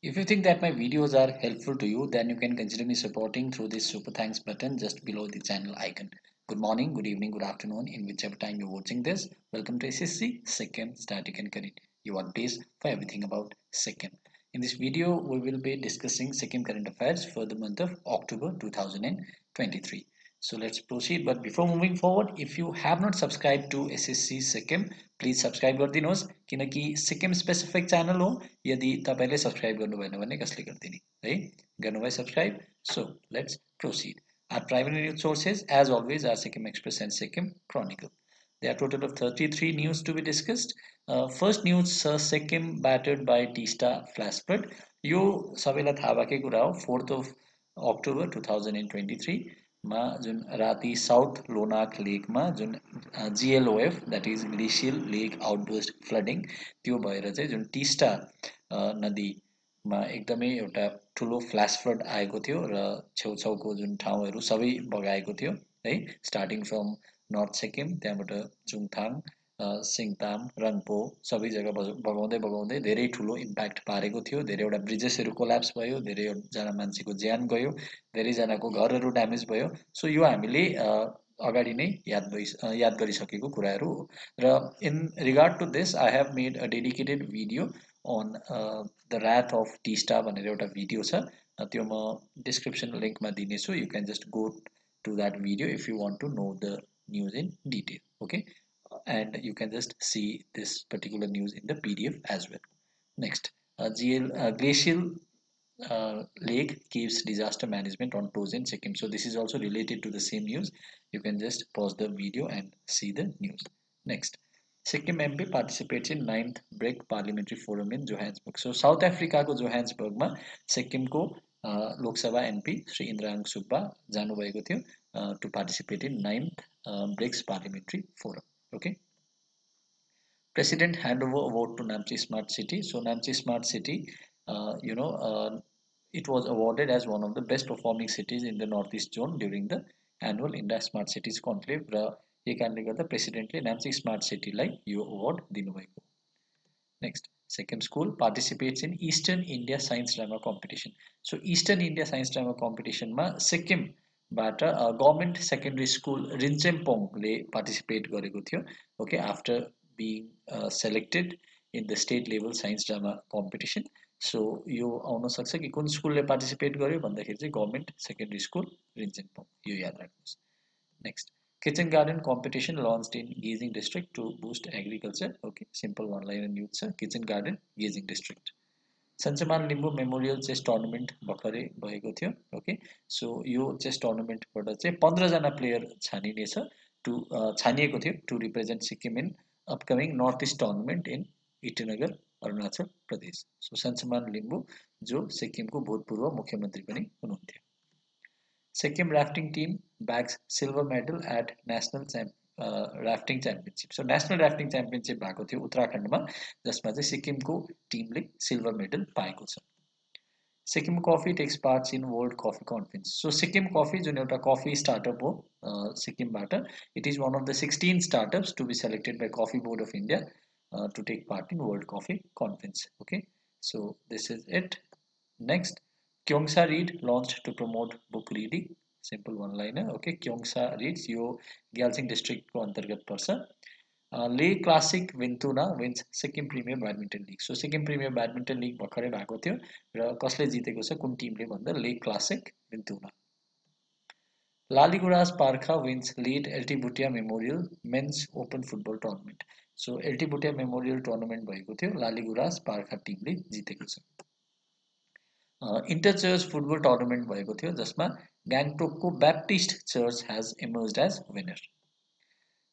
If you think that my videos are helpful to you, then you can consider me supporting through this super thanks button just below the channel icon. Good morning, good evening, good afternoon, in whichever time you're watching this. Welcome to SSC Sikkim Static and Current. Your place for everything about Sikkim. In this video, we will be discussing Sikkim current affairs for the month of October 2023. So let's proceed. But before moving forward, if you have not subscribed to SSC Sikkim, please subscribe to us. Kinaki Sikkim specific channel, yadi tapele subscribe gano vay nevane kasli kardini. Gano vay subscribe. So let's proceed. Our primary news sources, as always, are Sikkim Express and Sikkim Chronicle. There are total of 33 news to be discussed. Uh, first news, Sir battered by Tista Flaspert. You, Savila Thavake Gurao, 4th of October 2023. मा जुन राति south Lhonak लेकमा जुन GLOF that is glacial lake outburst flooding त्यो भएर चाहिँ जुन टिस्टा नदीमा एकदमै एउटा ठुलो फ्ल्यास फ्लड आएको थियो र छेउछाउको जुन ठाउँहरू सबै बगाएको थियो है स्टार्टिङ फ्रम नर्थ सिक्किम त्यहाँबाट जुङथाङ सिङताम रङपो सबै जग्गा बगाउँदै बगाउँदै धेरै ठुलो इम्प्याक्ट पारेको थियो। धेरैवटा ब्रिजेसहरू कोल्याप्स भयो धेरैजना मान्छेको ज्यान गयो धेरैजनाको घरहरू ड्यामेज भयो। सो यो हामीले अगाडि नै याद भइ याद गरिसकेको कुराहरू। हो र in regard to this I have made a dedicated video on the wrath of Teesta भनेर एउटा भिडियो छ। त्यो म डिस्क्रिप्सन लिङ्कमा दिनेछु। You can just go to that video if you want to know the news in detail okay and you can just see this particular news in the PDF as well. Next, uh, GL, uh, glacial uh, lake gives disaster management on toes in Sikkim. So this is also related to the same news. You can just pause the video and see the news. Next, Sikkim MP participates in 9th BRIC Parliamentary Forum in Johannesburg. So South Africa को Johannesburg में Sikkim को Lok Sabha MP Shri इन्द्राङ Subba जानुभएको थियो to participate in ninth BRICS parliamentary forum okay. President handover award to Namchi Smart City. So Namchi Smart City uh, you know uh, it was awarded as one of the best performing cities in the northeast zone during the annual India Smart Cities Conclave. ಏಕಾನ್ಲಿಗದ ಪ್ರೆಸಿಡೆಂಟ್ಲಿ Namchi Smart City like you award ದಿನವೈಕು Next, second school participates in eastern india science drama competition. So eastern india science drama competition ma second but a government secondary school Rinchenpong le participate gare thiyo, okay after being selected in the state level science drama competition so you own sakcha ki kun school le participate gare bhanda government secondary school Rinchenpong you yaad next kitchen garden competition launched in Geyzing district to boost agriculture okay simple one line in youth sir kitchen garden Geyzing district Sanchaman Limboo memorial chess tournament भर्खरै भएको थियो okay so यो chess टुर्नामेन्टबाट चाहिँ पन्ध्रजना player छानिनेछ to छानिएको थियो to represent Sikkim in upcoming north east tournament in Itanagar Arunachal Pradesh so Sanchaman Limboo जो सिक्किमको भूतपूर्व मुख्यमन्त्री पनि हुनुहुन्थ्यो। Sikkim rafting team bags silver medal at national champ rafting championship so national rafting championship भएको थियो उत्तराखण्डमा जसमा चाहिँ सिक्किमको टिमले सिल्भर मेडल पाएको छ Sikkim coffee takes parts in world coffee conference so Sikkim coffee जुन एउटा कफी स्टार्टअप हो सिक्किमबाट it is one of the sixteen startups to be selected by coffee board of India to take part in world coffee conference okay so this is it next Kyongsa rid lunch to promote book reading Simple one liner okay Kyongsa reads यो ग्याल्सिङ डिस्ट्रिक्टको अन्तर्गत पर्छ ले classic विन्तुना wins Sikkim Premier Badminton League so Sikkim Premier Badminton League भर्खरै भएको थियो र कसले जितेको छ कुन टिमले भन्दा ले क्लासिक विन्तुना लालीगुराज पार्खा wins lid LT Bhutia memorial men's open football tournament so LT Bhutia memorial tournament भएको थियो लालीगुराज पार्खा टिमले जितेको छ। इन्टर चर्च फुटबल टुर्नामेन्ट भएको थियो जसमा गान्तोकको Baptist church has emerge as winner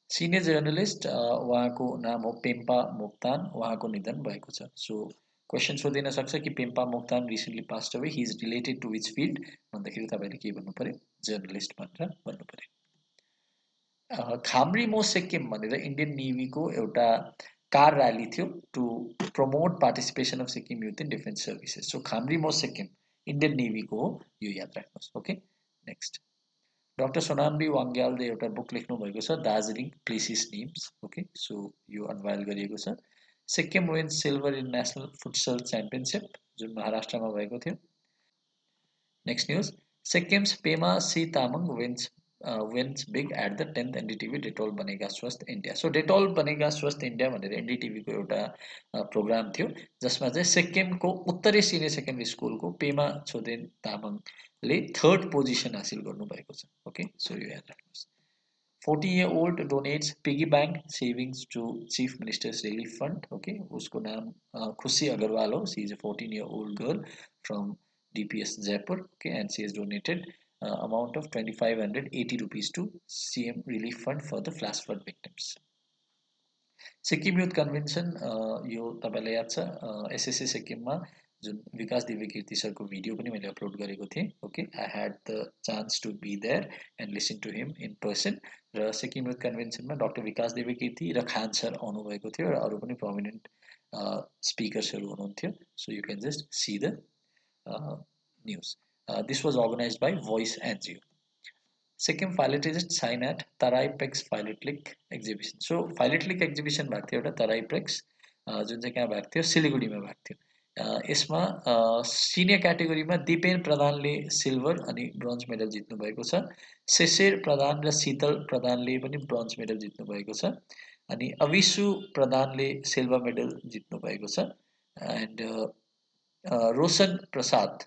senior journalist उहाँको नाम हो पेम्पा मोक्तान उहाँको निधन भएको छ। सो क्वेसन सोधिन सक्छ कि Pempa Moktan recently passed away he is related to which field भन्दाखेरि तपाईँले के भन्नु पऱ्यो जर्नलिस्ट भनेर भन्नु पऱ्यो खाम्री मो सिक्किम भनेर इन्डियन नेभीको एउटा car rally to promote participation of Sikkim youth in defense services. So, Khamri Mo Sikkim, Indian Navy go you yad rakhnos. Okay, next. Dr. Sonam B. Wangyal de yota book likhno bhaiko sa, Dazzling Places Names. Okay, so you unveil gariyeko sa. Sikkim wins silver in national futsal championship, jun Maharashtra ma bhaiko. Next news, Sikkim's Pema Sitamang wins wins big at the 10th NDTV Dettol बनेगा स्वस्थ India so Dettol बनेगा स्वस्थ India भनेर एनडिटिभीको एटा programme थियो, जसमा चाहिँ सिक्किमको उत्तरी सेकेंडरी स्कूल को पेमा छोदेन तामाङले थर्ड पोजिशन हासिल गर्नुभएको छ। ओके सो यो याद राख्नुहोस् 40 year old donates piggy bank savings to chief minister's relief fund okay उसको नाम खुशी अग्रवाल हो। She is a fourteen year old girl from DPS Jaipur okay and she is donated amount of 2580 rupees to cm relief fund for the flash flood victims Sikkim youth convention यो तपाईँलाई याद छ SSC सिक्किममा जुन विकास दिव्य कीर्ति सरको video पनि मैले upload गरेको थिएँ okay I had the chance to be there and listen to him in person र सिक्किम युथ कन्भेन्सनमा डक्टर विकास देवी कीर्ति र खान सर आउनुभएको थियो र अरू पनि प्रोमिनेन्ट स्पिकर्सहरू हुनुहुन्थ्यो so you can just see the news this was organise by voice NGO Sikkim philatelist sign at तराइपेक्स philatelic exhibition so philatelic exhibition भएको थियो एउटा तराइपेक्स जुन चाहिँ कहाँ भएको थियो सिलगढीमा भएको थियो यसमा सिनियर क्याटेगोरीमा दिपेन प्रधानले सिल्भर अनि ब्रोन्ज मेडल जित्नु भएको छ शेषेर प्रधान र शीतल प्रधानले पनि ब्रोन्ज मेडल जित्नु भएको छ अनि अविसु प्रधानले सिल्भर मेडल जित्नु भएको छ एन्ड रोशन प्रसाद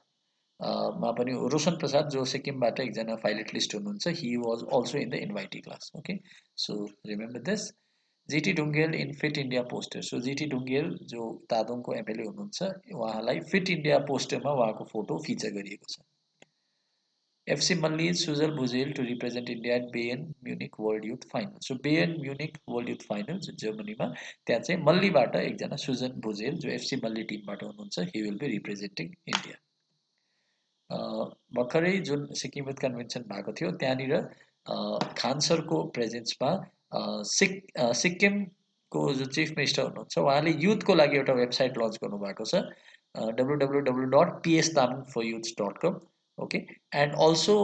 मा पनि रोशन प्रसाद जो सिक्किमबाट एकजना पाइलट लिस्ट हुनुहुन्छ he was also in the invitee class okay so remember this GT Dhungel in fit India poster so GT Dhungel जो तादोङको एमएलए हुनुहुन्छ उहाँलाई फिट इन्डिया पोस्टरमा उहाँको फोटो फिचर गरिएको छ। FC Malli Sujal Bhujel to represent India at Bayern Munich world youth final so Bayern Munich world youth final जुन जर्मनीमा त्यहाँ चाहिँ मल्लीबाट एकजना सुजन भुजेल जो एफसी मल्ली टिमबाट हुनुहुन्छ हि विल बी रिप्रेजेन्टिङ इन्डिया भर्खरै जुन सिक्किम युथ कन्भेन्सन भएको थियो त्यहाँनिर खान सरको प्रेजेन्समा सिक सिक्किमको जो चिफ मिनिस्टर हुनुहुन्छ उहाँले युथको लागि एउटा वेबसाइट लन्च गर्नुभएको छ W W W dot PS Tamang for youths dot com okay? And also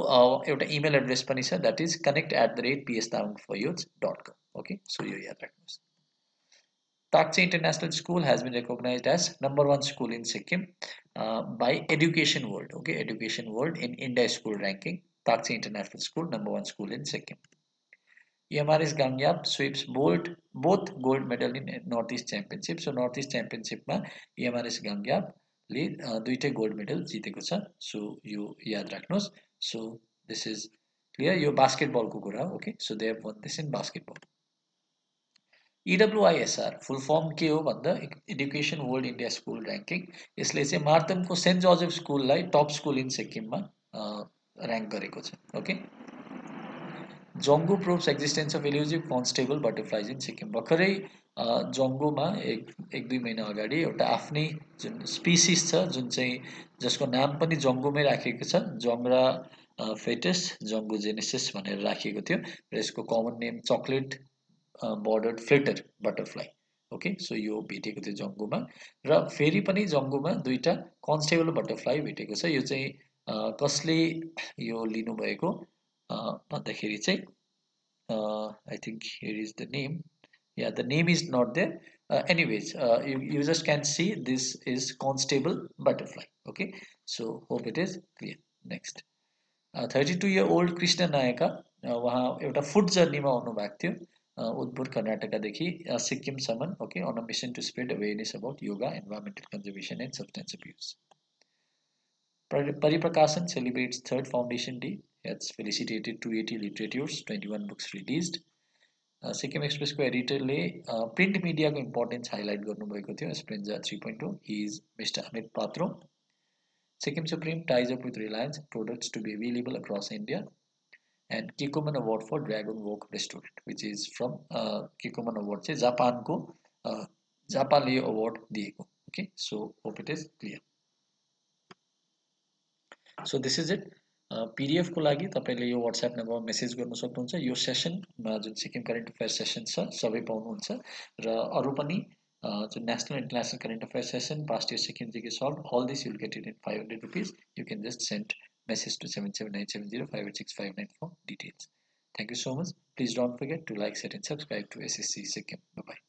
एउटा इमेल एड्रेस पनि छ that is connect at the rate PS Tamang for youths dot com okay? So यो याद राख्नुहोस्। Takche International School has been recognized as number one school in Sikkim. Uh, by Education World. Okay, Education World in India School ranking. Takche International School, number one school in Sikkim. EMRS Gangyap sweeps both both gold medal in Northeast Championship. So Northeast Championship मा EMRS Gangyap ले दुईटै gold medal जितेको छ सो यो याद राख्नुहोस् so this is clear यो बास्केटबलको कुरा okay so they won this in basketball EWISR full form के हो भन्दा education world India school ranking यसले चाहिँ मार्तमको सेन्ट जोसेफ स्कुललाई टप स्कुल इन सिक्किममा ऱ्याङ्क गरेको छ okay? Dzongu proves existence of elusive constable butterflies in Sikkim भर्खरै जङ्गुमा एक एक दुई महिना अगाडि एउटा आफ्नै जुन स्पिसिस छ जुन चाहिँ जसको नाम पनि जङ्गुमै राखिएको छ जङ्ग्रा फेटस जङ्गु जेनेसिस भनेर राखिएको थियो र यसको common name chocolate border flutter butterfly okay so यो भेटेको थियो जङ्गुमा र फेरि पनि जङ्गुमा दुईवटा कन्स्टेबल बटरफ्लाई भेटेको छ यो चाहिँ कसले यो लिनुभएको भन्दाखेरि चाहिँ I think here is the name या the name is not there anyways uh, you, you just can see this is constable butterfly okay so hope it is clear next thirty two year old Krishna Nykaa उहाँ एउटा food जर्नीमा आउनुभएको थियो Udbur Karnataka dekhi uh, Sikkim Saman okay on a mission to spread awareness about yoga environmental conservation and substance abuse. Pariprakasan celebrates third foundation day. Has felicitated 280 literatures 21 books released. Sikkim Express ko editor le uh, print media ko importance highlight garnu bhayeko thiyo Esprinza 3.2 is Mr Amit Patro. Sikkim Supreme ties up with Reliance products to be available across India. End किकोमन award for dragon woke restaurant which is from किकोमन award चाहिँ जापानको जापानले यो award दिएको okay so hope it is clear so this is it पिडिएफको लागि तपाईँले यो WhatsApp नम्बरमा मेसेज गर्नु सक्नुहुन्छ यो सेसनमा जुन सिक्किम करेन्ट अफेयर सेसन छ सबै पाउनुहुन्छ र अरू पनि जुन national international current affair session past year Sikkim GK solve all this you'll get it in five hundred rupees you can just send message to 77970 58659 for details. Thank you so much. Please don't forget to like, share and subscribe to SSC Sikkim. Bye-bye.